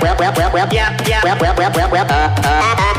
well, well, well, well, yeah, yeah, well, well, well, well, well, uh, uh, uh.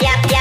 yap, yap.